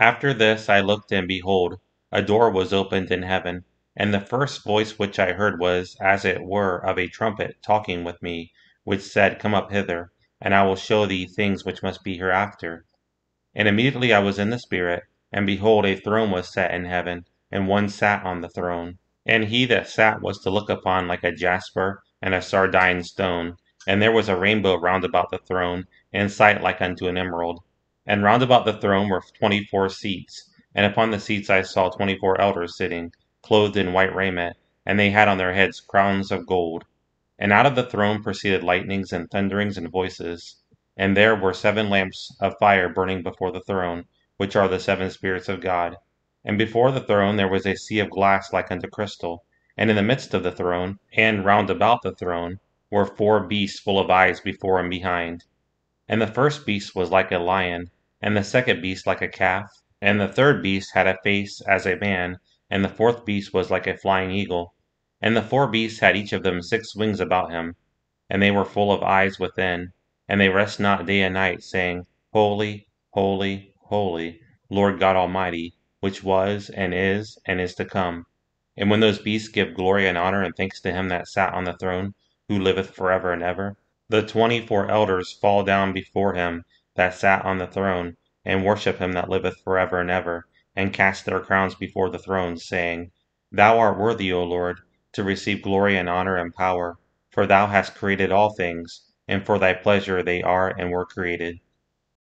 After this I looked, and behold, a door was opened in heaven, and the first voice which I heard was as it were of a trumpet talking with me, which said, Come up hither, and I will show thee things which must be hereafter. And immediately I was in the Spirit, and behold, a throne was set in heaven, and one sat on the throne. And he that sat was to look upon like a jasper and a sardine stone, and there was a rainbow round about the throne, in sight like unto an emerald. And round about the throne were twenty four seats, and upon the seats I saw twenty four elders sitting, clothed in white raiment, and they had on their heads crowns of gold. And out of the throne proceeded lightnings and thunderings and voices. And there were seven lamps of fire burning before the throne, which are the seven spirits of God. And before the throne there was a sea of glass like unto crystal. And in the midst of the throne, and round about the throne, were four beasts full of eyes before and behind. And the first beast was like a lion, and the second beast like a calf, and the third beast had a face as a man, and the fourth beast was like a flying eagle. And the four beasts had each of them six wings about him, and they were full of eyes within, and they rest not day and night, saying, Holy, holy, holy, Lord God Almighty, which was, and is, and is to come. And when those beasts give glory and honor and thanks to him that sat on the throne, who liveth forever and ever, the twenty four elders fall down before him that sat on the throne, and worship him that liveth forever and ever, and cast their crowns before the throne, saying, Thou art worthy, O Lord, to receive glory and honor and power, for thou hast created all things, and for thy pleasure they are and were created.